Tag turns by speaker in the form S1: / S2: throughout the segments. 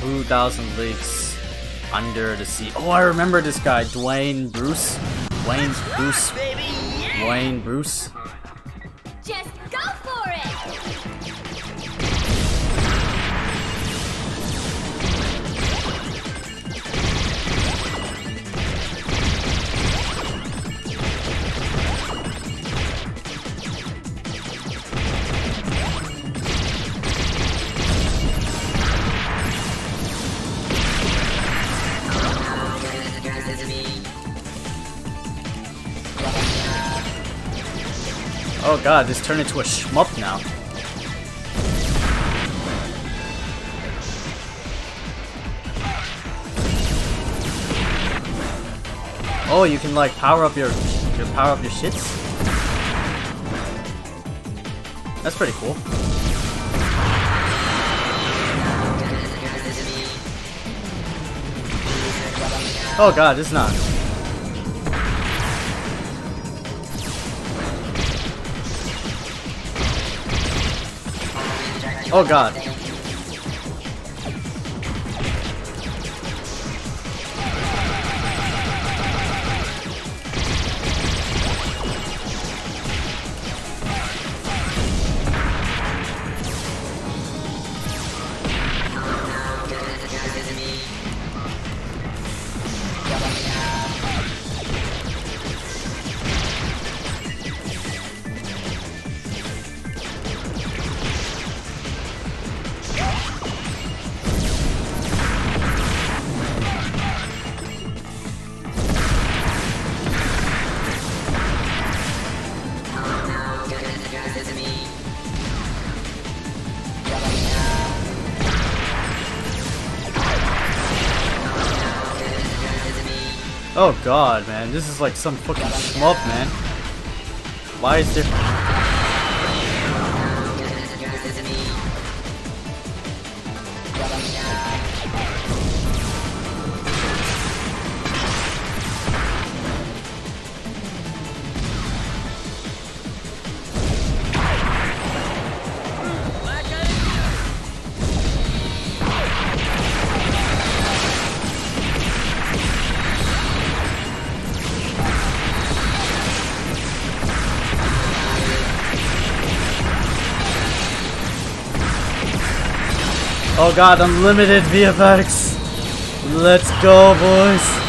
S1: 2,000 Leagues Under the Sea. Oh, I remember this guy, Dwayne Bruce. Dwayne ah, Bruce. Dwayne Bruce.
S2: Just go for it!
S1: Oh god, this turned into a shmup now. Oh, you can like power up your, your power up your shits. That's pretty cool. Oh god, is not. Oh god. Oh god, man. This is like some fucking shmup, man. Why is there... Oh god, unlimited VFX! Let's go, boys!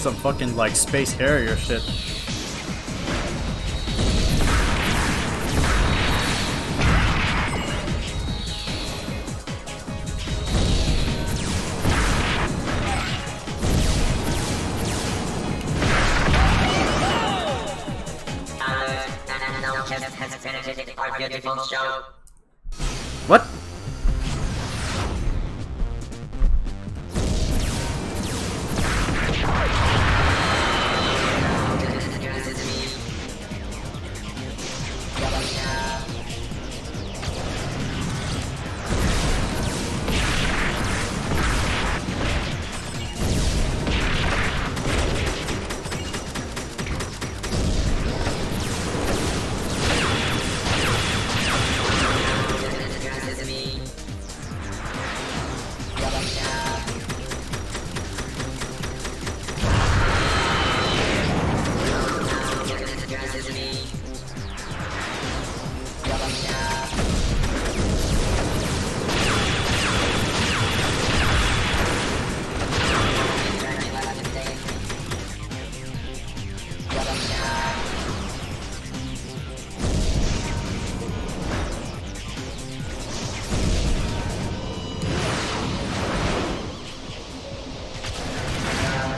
S1: Some fucking like space harrier shit. What?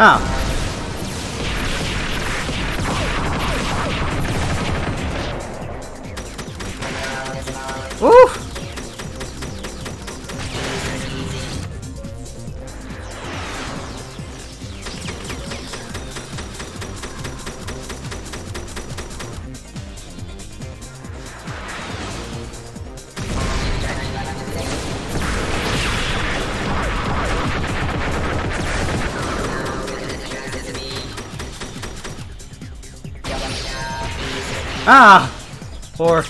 S1: Ah. Ah! Poor.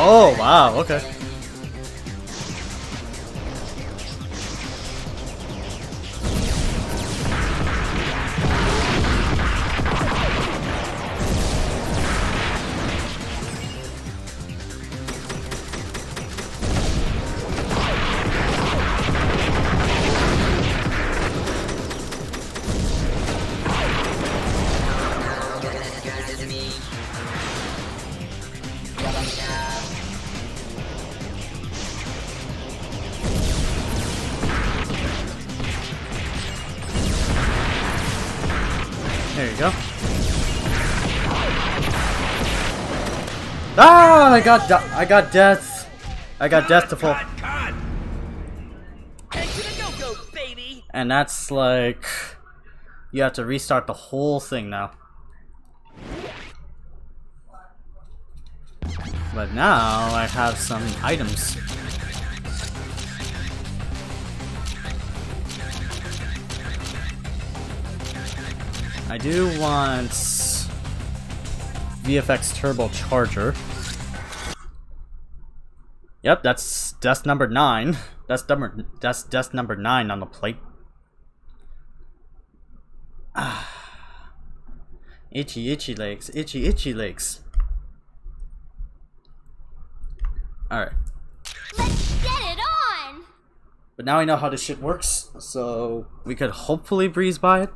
S1: Oh, wow, okay. I got I got death. I got death to
S3: baby!
S1: And that's like you have to restart the whole thing now. But now I have some items. I do want VFX Turbo Charger. Yep, that's that's number nine. That's number that's that's number nine on the plate. Ah. Itchy itchy legs, itchy itchy legs. Alright.
S2: Let's get it on!
S1: But now I know how this shit works, so we could hopefully breeze by it.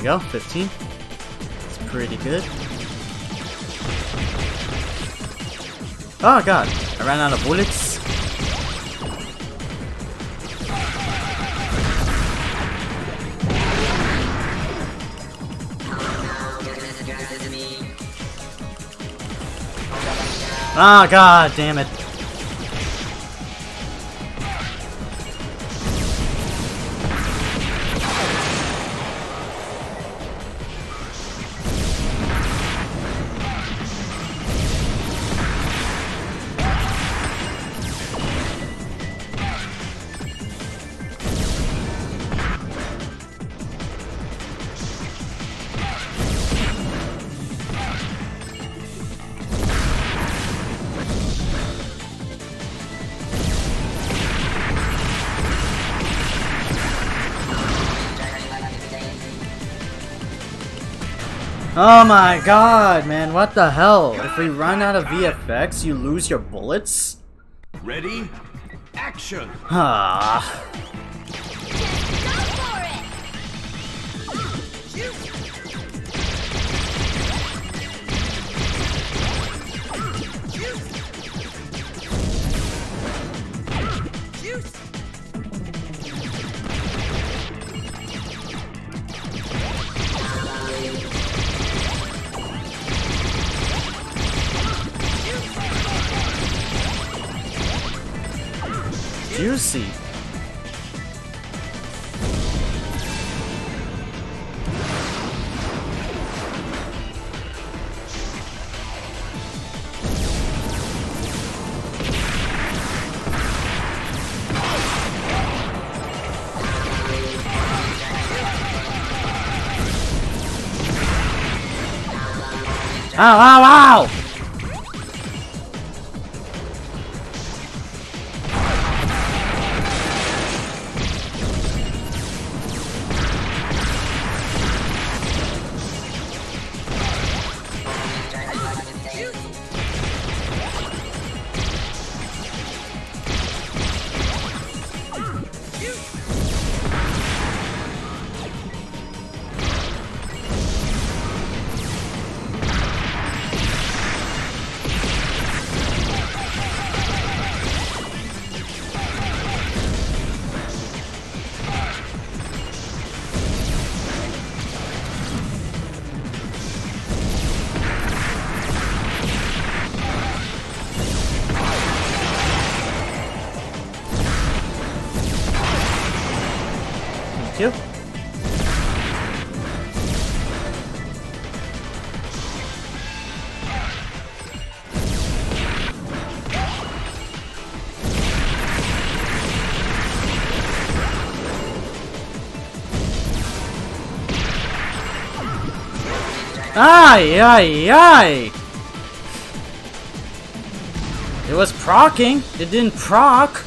S1: You go, 15. It's pretty good. Oh god, I ran out of bullets. Ah god damn it. Oh my god, man, what the hell? If we run out of VFX, you lose your bullets?
S3: Ready? Action!
S1: Ah. Juicy. Ow, ow, ow! Ay, ay, ay! It was procking. It didn't proc.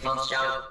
S4: Visited our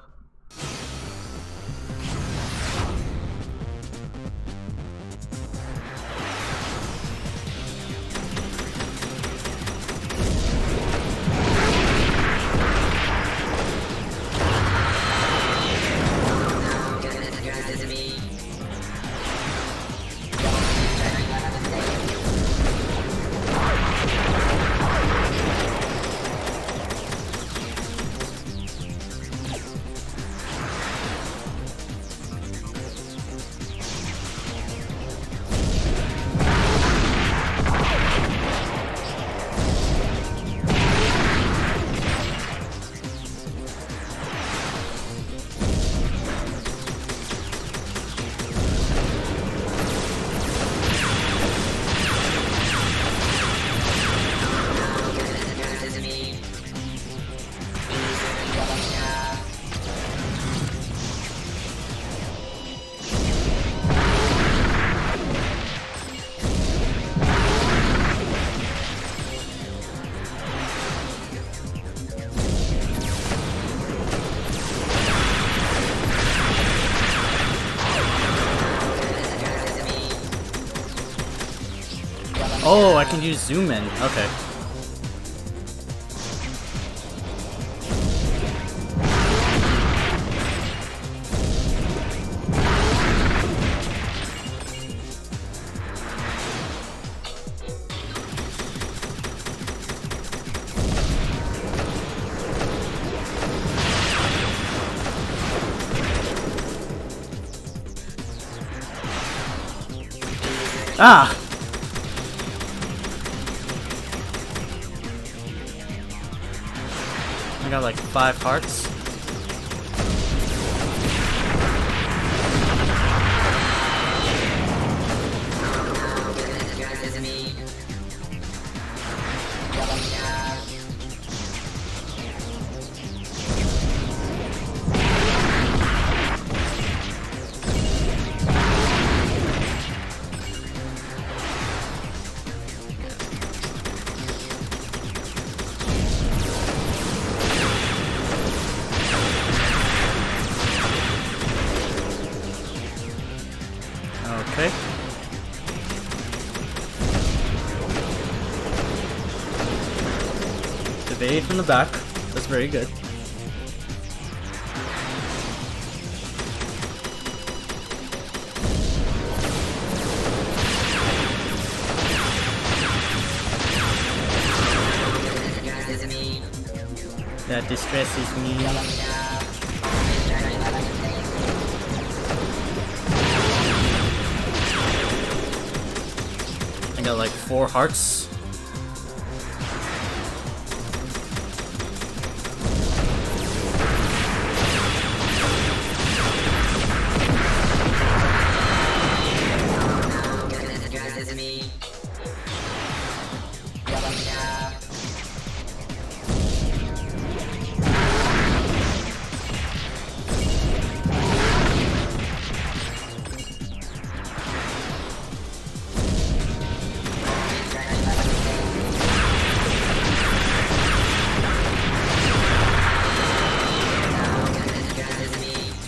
S1: Oh, I can use zoom in. Okay. Ah! Got like five hearts. From the back. That's very good. That distresses me. I got like four hearts.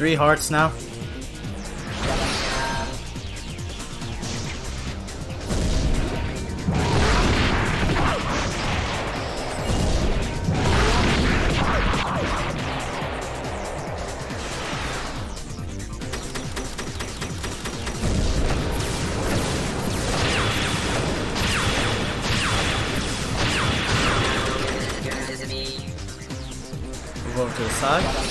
S1: Three hearts now. Move over to the side.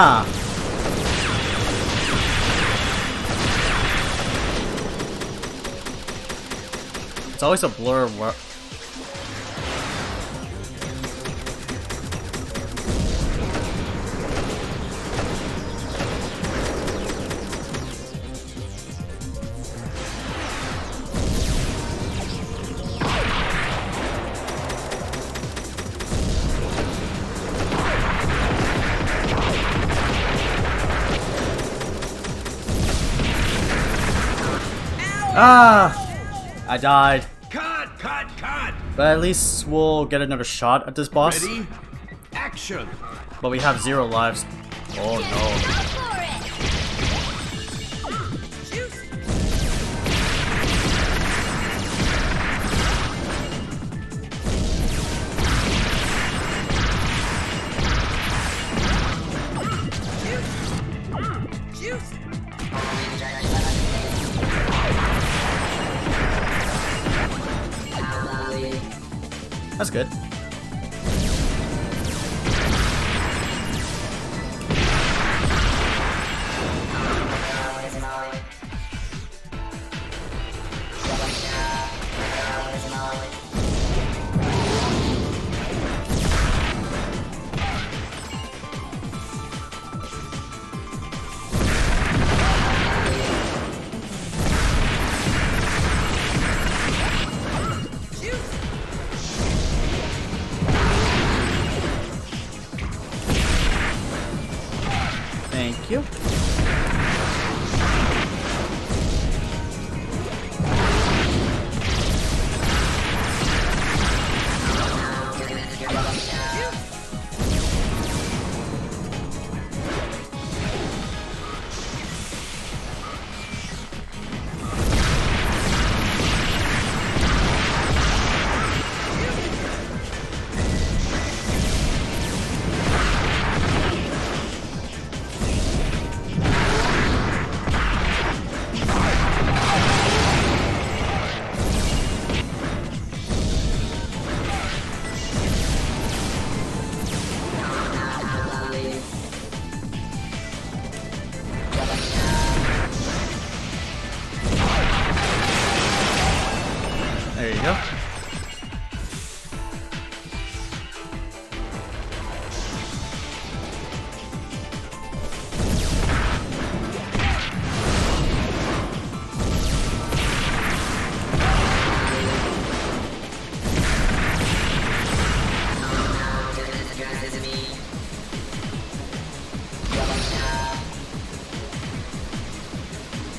S1: Ah. It's always a blur Ah! I died.
S3: Cut, cut, cut.
S1: But at least we'll get another shot at this boss.
S3: Ready? Action.
S1: But we have zero lives. Oh no. That's good.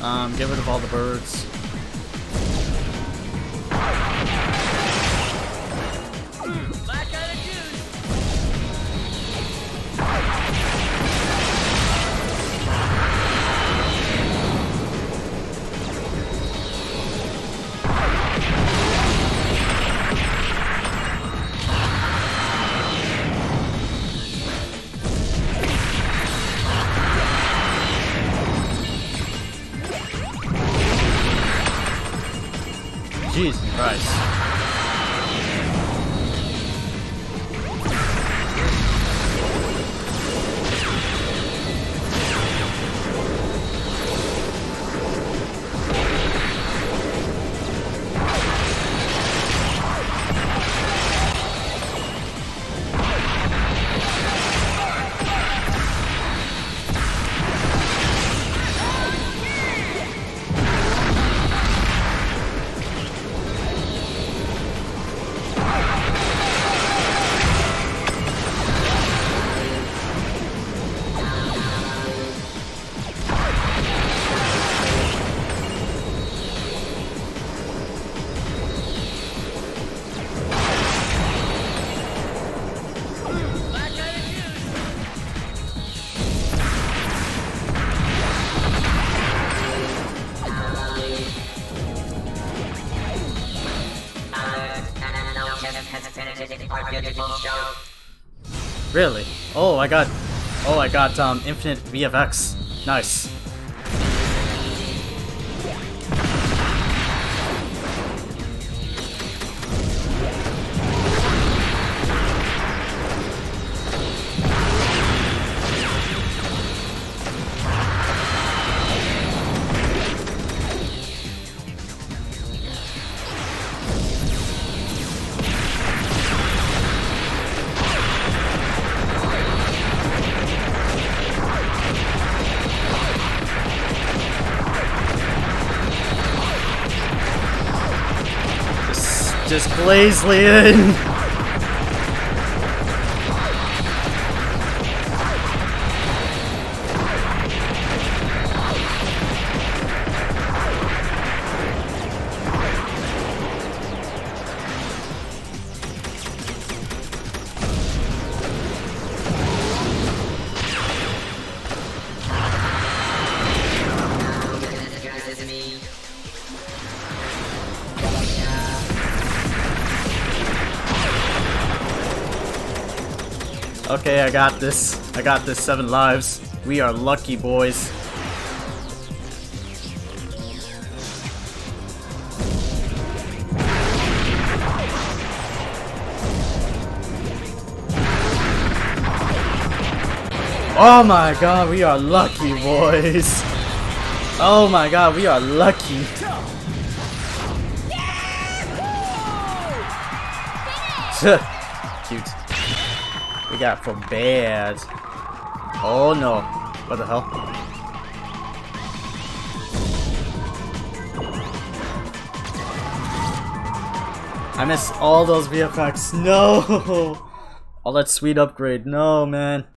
S1: Um, get rid of all the birds. Jesus Christ. Really? Oh, I got... Oh, I got, um, infinite VFX. Nice. Just, just blaze in. Okay, I got this. I got this. Seven lives. We are lucky, boys. Oh my god, we are lucky, boys. Oh my god, we are lucky. Cute. For bad. Oh no. What the hell? I miss all those VFX. No! All that sweet upgrade. No, man.